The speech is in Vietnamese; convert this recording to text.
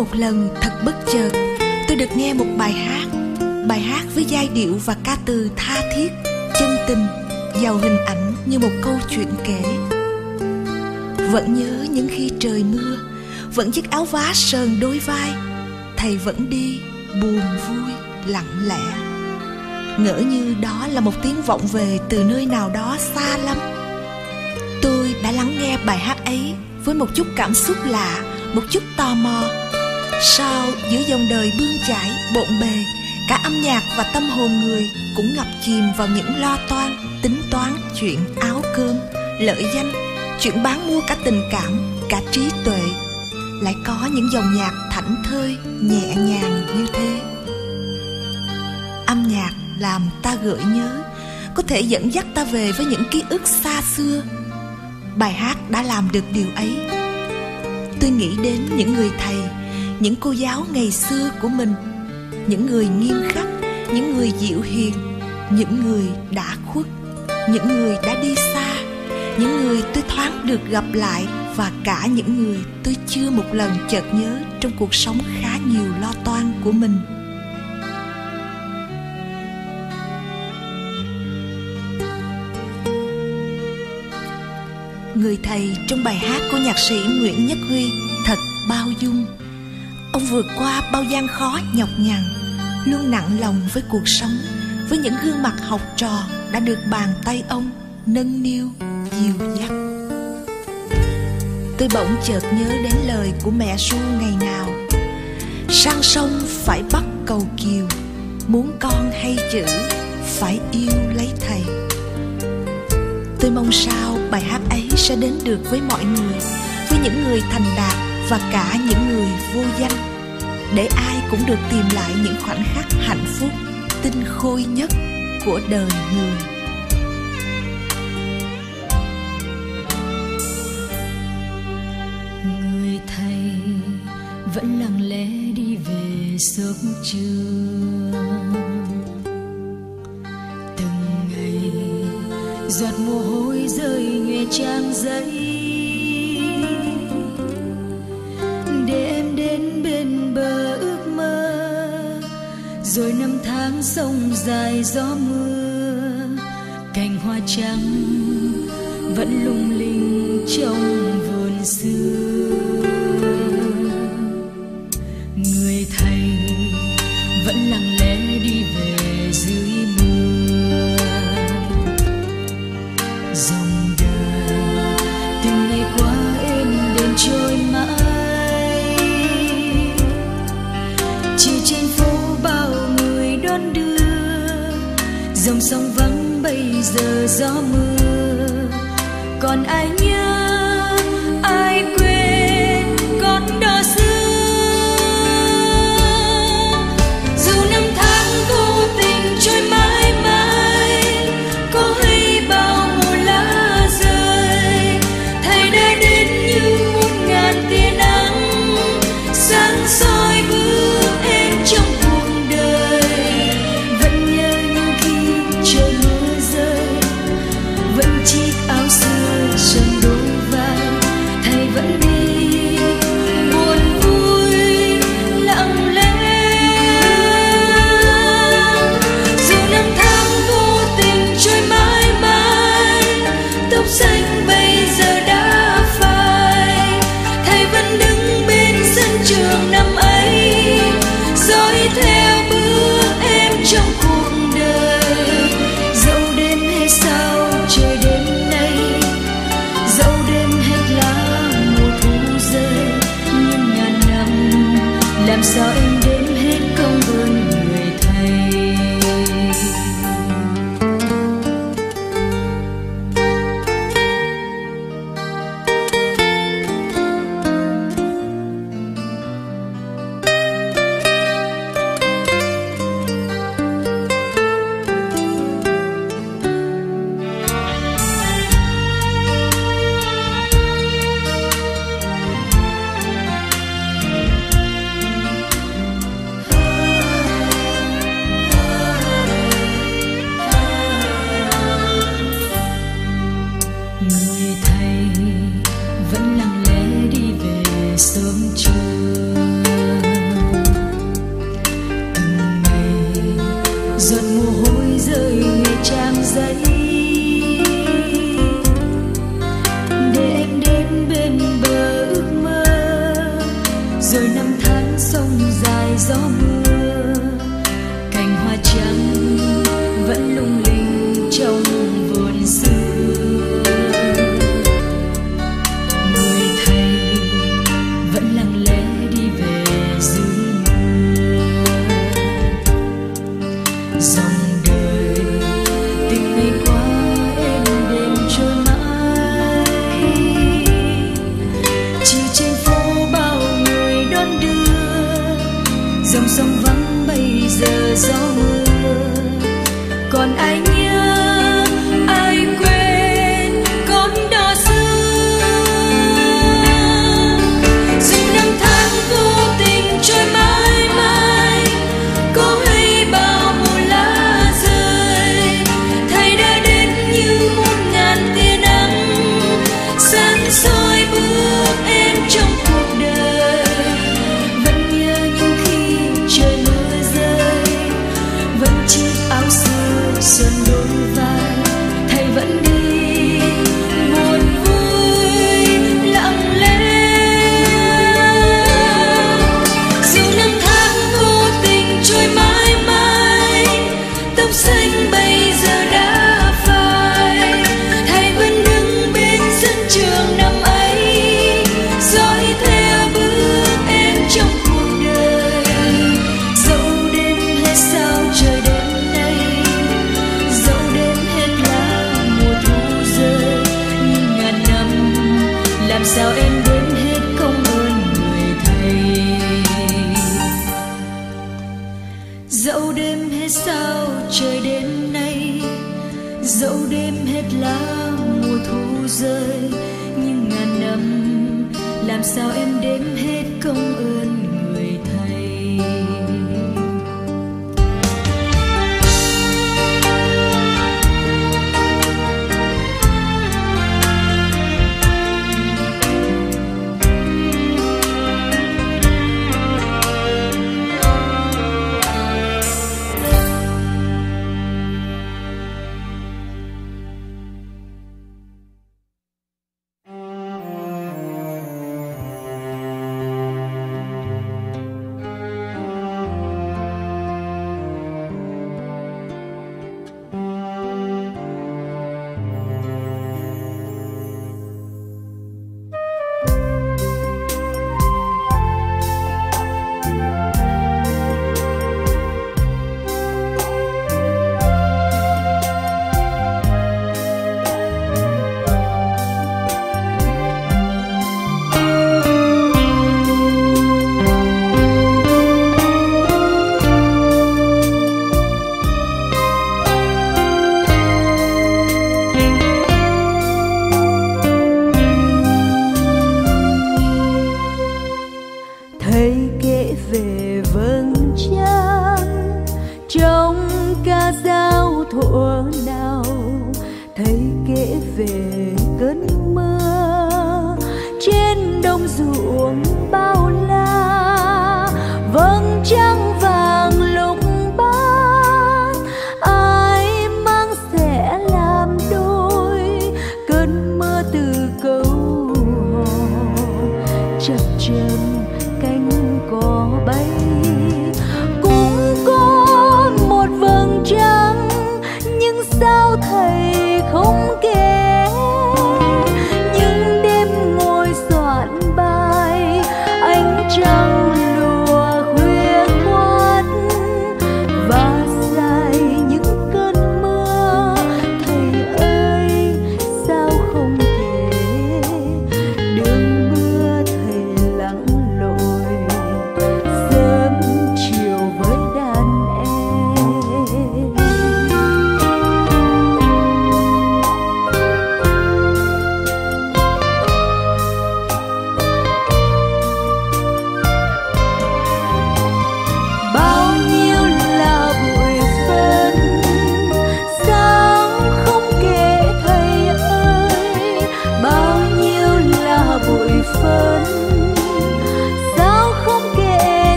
một lần thật bất chợt, tôi được nghe một bài hát bài hát với giai điệu và ca từ tha thiết, chân tình, giàu hình ảnh như một câu chuyện kể. Vẫn nhớ những khi trời mưa, vẫn chiếc áo vá sờn đôi vai, thầy vẫn đi buồn vui, lặng lẽ. Ngỡ như đó là một tiếng vọng về từ nơi nào đó xa lắm. Tôi đã lắng nghe bài hát ấy với một chút cảm xúc lạ, một chút tò mò sao giữa dòng đời bươn chải, bộn bề, cả âm nhạc và tâm hồn người cũng ngập chìm vào những lo toan, tính toán chuyện áo cơm, lợi danh, chuyện bán mua cả tình cảm, cả trí tuệ. Lại có những dòng nhạc thảnh thơi, nhẹ nhàng như thế. Âm nhạc làm ta gợi nhớ, có thể dẫn dắt ta về với những ký ức xa xưa. Bài hát đã làm được điều ấy. Tôi nghĩ đến những người thầy những cô giáo ngày xưa của mình. Những người nghiêm khắc, những người dịu hiền, những người đã khuất, những người đã đi xa, những người tôi thoáng được gặp lại và cả những người tôi chưa một lần chợt nhớ trong cuộc sống khá nhiều lo toan của mình. Người thầy trong bài hát của nhạc sĩ nguyễn nhất huy, thật bao dung ông vượt qua bao gian khó nhọc nhằn, luôn nặng lòng với cuộc sống, với những gương mặt học trò đã được bàn tay ông nâng niu dìu dắt. Tôi bỗng chợt nhớ đến lời của mẹ su ngày nào. Sang sông phải bắt cầu kiều, muốn con hay chữ phải yêu lấy thầy. Tôi mong sao bài hát ấy sẽ đến được với mọi người, với những người thành đạt và cả những người vô danh, để ai cũng được tìm lại những khoảnh khắc hạnh phúc, tinh khôi nhất của đời người. Người thầy vẫn lặng lẽ đi về sớm trưa. Từng ngày giọt mồ hôi rơi nhòe trang giấy rồi năm tháng sông dài gió mưa, cành hoa trắng vẫn lung linh trong vườn xưa. Giờ gió mưa. Còn ai nhớ ai quên làm sao em đếm hết công ơn?